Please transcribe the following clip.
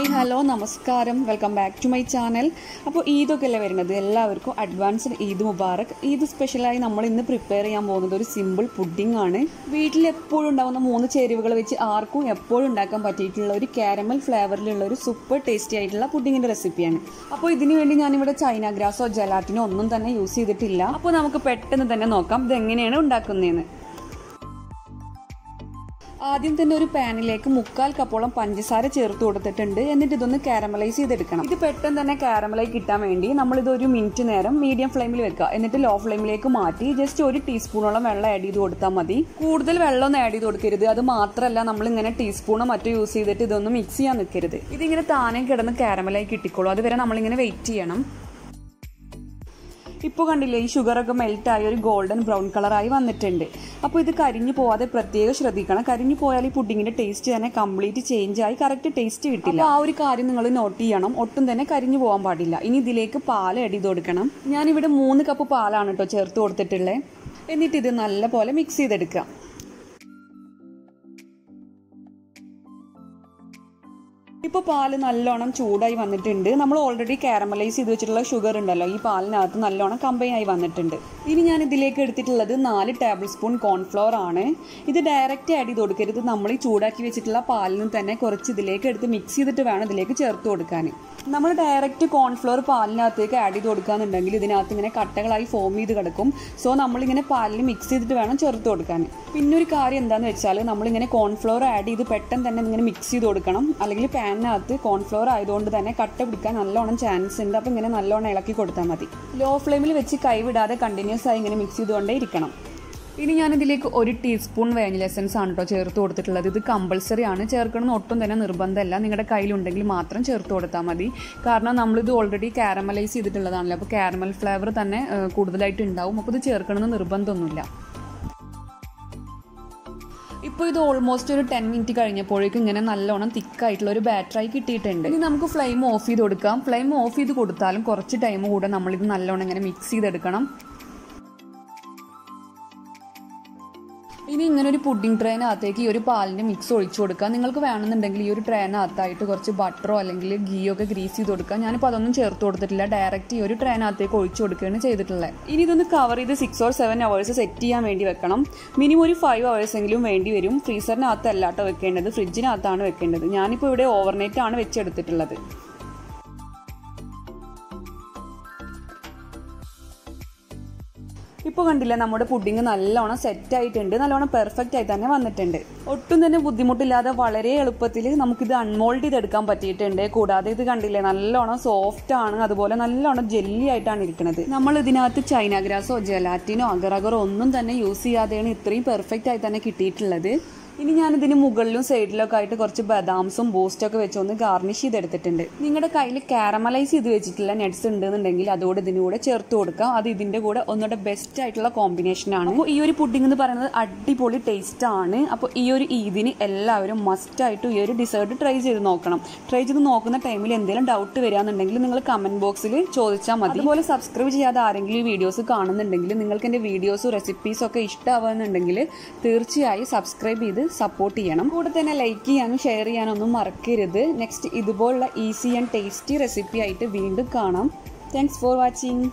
Hi hello നമസ്കാരം. Welcome back to my channel. അപ്പോൾ ഈദൊക്കെ അല്ലേ വരുന്നത്? എല്ലാവർക്കും അഡ്വാൻസ്ഡ് ഈദ് മുബാറക്. ഈദ് സ്പെഷ്യലായി നമ്മൾ ഇന്ന് പ്രിപ്പയർ ചെയ്യാൻ പോകുന്നത് ഒരു സിമ്പിൾ പുഡിംഗ് ആണ്. വീട്ടിൽ എപ്പോഴും ഉണ്ടാകുന്ന മൂന്ന് ചേരുവകൾ വെച്ച് ആർക്കും എപ്പോഴും ഉണ്ടാക്കാൻ പറ്റിയിട്ടുള്ള ഒരു കാരമൽ ഫ്ലേവറിലുള്ള ഒരു സൂപ്പർ ടേസ്റ്റി ആയിട്ടുള്ള പുഡിങ്ങിന്റെ റെസിപ്പിയാണ്. അപ്പോൾ ഇതിനു വേണ്ടി ഞാനിവിടെ ചൈന ഗ്രാസോ ജലാറ്റിനോ ഒന്നും തന്നെ യൂസ് ചെയ്തിട്ടില്ല. അപ്പോൾ നമുക്ക് പെട്ടെന്ന് തന്നെ നോക്കാം ഇത് എങ്ങനെയാണ് ഉണ്ടാക്കുന്നതെന്ന്. ആദ്യം തന്നെ ഒരു പാനിലേക്ക് മുക്കാൽ കപ്പോളം പഞ്ചസാര ചേർത്ത് കൊടുത്തിട്ടുണ്ട്. എന്നിട്ട് ഇതൊന്ന് കാരമലൈസ് ചെയ്തെടുക്കണം. ഇത് പെട്ടെന്ന് തന്നെ കാരമലൈസ് കിട്ടാൻ വേണ്ടി ഇത് ഒരു മിനിറ്റ് നേരം മീഡിയം ഫ്ലെയിമിൽ വെക്കുക. എന്നിട്ട് ലോ ഫ്ലെയിമിലേക്ക് മാറ്റി ജസ്റ്റ് ഒരു ടീസ്പൂണോളം വെള്ളം ആഡ് ചെയ്ത് കൊടുത്താൽ മതി. കൂടുതൽ വെള്ളമൊന്നും ആഡ് ചെയ്ത് കൊടുക്കരുത്. അത് മാത്രമല്ല നമ്മൾ ഇങ്ങനെ ടീസ്പൂണോ മറ്റോ യൂസ് ചെയ്തിട്ട് ഇതൊന്നും മിക്സ് ചെയ്യാൻ നിൽക്കരുത്. ഇതിങ്ങനെ താനേ കിടന്ന് കാരമലായി കിട്ടിക്കോളൂ. അതുവരെ നമ്മളിങ്ങനെ വെയിറ്റ് ചെയ്യണം. ഇപ്പോൾ കണ്ടില്ലേ ഈ ഷുഗറൊക്കെ മെൽറ്റായി ഒരു ഗോൾഡൻ ബ്രൗൺ കളറായി വന്നിട്ടുണ്ട്. അപ്പോൾ ഇത് കരിഞ്ഞു പോവാതെ പ്രത്യേകം ശ്രദ്ധിക്കണം. കരിഞ്ഞു പോയാൽ ഈ പുഡിങ്ങിന്റെ ടേസ്റ്റ് തന്നെ കംപ്ലീറ്റ് ചേഞ്ച് ആയി കറക്റ്റ് ടേസ്റ്റ് കിട്ടില്ല. ആ ഒരു കാര്യം നിങ്ങൾ നോട്ട് ചെയ്യണം. ഒട്ടും തന്നെ കരിഞ്ഞു പോകാൻ പാടില്ല. ഇനി ഇതിലേക്ക് പാൽ എടി കൊടുക്കണം. ഞാനിവിടെ മൂന്ന് കപ്പ് പാലാണ് കേട്ടോ ചേർത്ത് കൊടുത്തിട്ടുള്ളത് എന്നിട്ട് ഇത് നല്ലപോലെ മിക്സ് ചെയ്തെടുക്കുക. ഇപ്പോൾ പാൽ നല്ലോണം ചൂടായി വന്നിട്ടുണ്ട്. നമ്മൾ ഓൾറെഡി കാരമലൈസ് ചെയ്ത് വെച്ചിട്ടുള്ള ഷുഗർ ഉണ്ടല്ലോ. ഈ പാലിനകത്ത് നല്ലോണം കമ്പൈൻ ആയി വന്നിട്ടുണ്ട്. ഇനി ഞാൻ ഇതിലേക്ക് എടുത്തിട്ടുള്ളത് നാല് ടേബിൾ സ്പൂൺ കോൺഫ്ലോർ ആണ്. ഇത് ഡയറക്റ്റ് ആഡ് ചെയ്ത് കൊടുക്കരുത്. നമ്മൾ ഈ ചൂടാക്കി വെച്ചിട്ടുള്ള പാലിൽ നിന്ന് തന്നെ കുറച്ച് ഇതിലേക്ക് എടുത്ത് മിക്സ് ചെയ്തിട്ട് വേണം ഇതിലേക്ക് ചേർത്ത് കൊടുക്കാൻ. നമ്മൾ ഡയറക്റ്റ് കോൺഫ്ലോർ പാലിനകത്തേക്ക് ആഡ് ചെയ്ത് കൊടുക്കാന്നുണ്ടെങ്കിൽ ഇതിനകത്ത് ഇങ്ങനെ കട്ടകളായി ഫോം ചെയ്ത് കിടക്കും. സോ നമ്മളിങ്ങനെ പാലിൽ മിക്സ് ചെയ്തിട്ട് വേണം ചേർത്ത് കൊടുക്കാൻ. പിന്നെ ഒരു കാര്യം എന്താണെന്ന് വെച്ചാൽ നമ്മളിങ്ങനെ കോൺഫ്ലോർ ആഡ് ചെയ്ത് പെട്ടെന്ന് തന്നെ ഇങ്ങനെ മിക്സ് ചെയ്ത് കൊടുക്കണം. അല്ലെങ്കിൽ പാനിനകത്ത് കോൺഫ്ലോർ ആയതുകൊണ്ട് തന്നെ കട്ട പിടിക്കാൻ നല്ലോണം ചാൻസ് ഉണ്ട്. അപ്പോൾ ഇങ്ങനെ നല്ലോണം ഇളക്കി കൊടുത്താൽ മതി. ലോ ഫ്ലെയിമിൽ വെച്ച് കൈവിടാതെ കണ്ടിന്യൂസ് ആയി ഇങ്ങനെ മിക്സ് ചെയ്തുകൊണ്ടേ ഇരിക്കണം. ഇനി ഞാനിതിലേക്ക് ഒരു ടീസ്പൂൺ വാനില എസൻസ് ആണ് കേട്ടോ ചേർത്ത് കൊടുത്തിട്ടുള്ളത്. ഇത് കമ്പൾസറി ആണ്. ചേർക്കണമെന്ന് ഒട്ടും തന്നെ നിർബന്ധമല്ല. നിങ്ങളുടെ കയ്യിലുണ്ടെങ്കിൽ മാത്രം ചേർത്ത് കൊടുത്താൽ മതി. കാരണം നമ്മളിത് ഓൾറെഡി കാരമലൈസ് ചെയ്തിട്ടുള്ളതാണല്ലോ. അപ്പോൾ കാരമൽ ഫ്ലേവർ തന്നെ കൂടുതലായിട്ട് ഉണ്ടാവും. അപ്പോൾ ഇത് ചേർക്കണമെന്ന് നിർബന്ധമൊന്നുമില്ല. ഇപ്പോൾ ഇത് ഓൾമോസ്റ്റ് ഒരു ടെൻ മിനിറ്റ് കഴിഞ്ഞപ്പോഴേക്കും ഇങ്ങനെ നല്ലോണം തിക്കായിട്ടുള്ള ഒരു ബാറ്ററായി കിട്ടിയിട്ടുണ്ട്. ഇനി നമുക്ക് ഫ്ലെയിം ഓഫ് ചെയ്ത് കൊടുക്കാം. ഫ്ലെയിം ഓഫ് ചെയ്ത് കൊടുത്താലും കുറച്ച് ടൈം കൂടെ നമ്മളിത് നല്ലോണം ഇങ്ങനെ മിക്സ് ചെയ്തെടുക്കണം. ഇനി ഇങ്ങനെ ഒരു പുഡിംഗ് ട്രെയിനകത്തേക്ക് ഈ ഒരു പാലിന്റെ മിക്സ് ഒഴിച്ചു കൊടുക്കുക. നിങ്ങൾക്ക് വേണമെന്നുണ്ടെങ്കിൽ ഈ ഒരു ട്രെയിനകത്തായിട്ട് കുറച്ച് ബട്ടറോ അല്ലെങ്കിൽ ഗീയോ ഒക്കെ ഗ്രീസ് ചെയ്ത് കൊടുക്കുക. ഞാനിപ്പോൾ അതൊന്നും ചേർത്ത് കൊടുത്തിട്ടില്ല. ഡയറക്റ്റ് ഈ ഒരു ട്രെയിനകത്തേക്ക് ഒഴിച്ചു കൊടുക്കുകയാണ് ചെയ്തിട്ടുള്ളത്. ഇനി ഇതൊന്ന് കവർ ചെയ്ത് six or seven hours set ചെയ്യാൻ വേണ്ടി വെക്കണം. മിനിമം ഒരു ഫൈവ് അവേഴ്സ് എങ്കിലും വേണ്ടി വരും. ഫ്രീസറിനകത്തല്ലാട്ടോ വെക്കേണ്ടത്. ഫ്രിഡ്ജിനകത്താണ് വെക്കേണ്ടത്. ഞാനിപ്പോൾ ഇവിടെ ഓവർനൈറ്റ് ആണ് വെച്ചെടുത്തിട്ടുള്ളത്. ഇപ്പോൾ കണ്ടില്ലേ നമ്മുടെ പുഡിങ് നല്ലോണം സെറ്റ് ആയിട്ടുണ്ട് നല്ലോണം പെർഫെക്റ്റ് ആയി തന്നെ വന്നിട്ടുണ്ട്. ഒട്ടും തന്നെ ബുദ്ധിമുട്ടില്ലാതെ വളരെ എളുപ്പത്തിൽ നമുക്കിത് അൺമോൾഡ് ചെയ്തെടുക്കാൻ പറ്റിയിട്ടുണ്ട്. കൂടാതെ ഇത് കണ്ടില്ലേ നല്ലോണം സോഫ്റ്റ് ആണ് അതുപോലെ നല്ലോണം ജെല്ലി ആയിട്ടാണ് ഇരിക്കുന്നത്. നമ്മൾ ഇതിനകത്ത് ചൈന ഗ്രാസോ ജലാറ്റിനോ അഗറഗറോ ഒന്നും തന്നെ യൂസ് ചെയ്യാതെയാണ് ഇത്രയും പെർഫെക്റ്റ് ആയി തന്നെ കിട്ടിയിട്ടുള്ളത്. ഇനി ഞാൻ ഇതിന് മുകളിലും സൈഡിലൊക്കെ ആയിട്ട് കുറച്ച് ബദാംസും ബൂസ്റ്റും ഒക്കെ വെച്ച് ഒന്ന് ഗാർണിഷ് ചെയ്തെടുത്തിട്ടുണ്ട്. നിങ്ങളുടെ കയ്യിൽ കാരമലൈസ് ചെയ്ത് വെച്ചിട്ടുള്ള നെറ്റ്സ് ഉണ്ടെന്നുണ്ടെങ്കിൽ അതോട് ഇതിനൂടെ ചേർത്ത് കൊടുക്കാം. അത് ഇതിന്റെ കൂടെ ഒന്നുകൂടെ ബെസ്റ്റ് ആയിട്ടുള്ള കോമ്പിനേഷൻ ആണ്. ഈ ഒരു പുഡിംഗ് എന്ന് പറയുന്നത് അടിപൊളി ടേസ്റ്റ് ആണ്. അപ്പോൾ ഈ ഒരു ഈദിന് എല്ലാവരും മസ്റ്റ് ആയിട്ട് ഈ ഒരു ഡിസേർട്ട് ട്രൈ ചെയ്ത് നോക്കണം. ട്രൈ ചെയ്ത് നോക്കുന്ന ടൈമിൽ എന്തെങ്കിലും ഡൗട്ട് വരികയാണെന്നുണ്ടെങ്കിൽ നിങ്ങൾ കമന്റ് ബോക്സിൽ ചോദിച്ചാൽ മതി. അതുപോലെ സബ്സ്ക്രൈബ് ചെയ്യാതെ ആരെങ്കിലും വീഡിയോസ് കാണുന്നുണ്ടെങ്കിൽ നിങ്ങൾക്ക് എന്റെ വീഡിയോസും റെസിപ്പീസും ഒക്കെ ഇഷ്ടമാവുന്നുണ്ടെങ്കിൽ തീർച്ചയായും സബ്സ്ക്രൈബ് ചെയ്ത് സപ്പോർട്ട് ചെയ്യണം. കൂടെ തന്നെ ലൈക്ക് ചെയ്യാനും ഷെയർ ചെയ്യാനും ഒന്നും മറക്കരുത്. നെക്സ്റ്റ് ഇതുപോലുള്ള ഈസി ആൻഡ് ടേസ്റ്റി റെസിപ്പി ആയിട്ട് വീണ്ടും കാണാം. Thanks for watching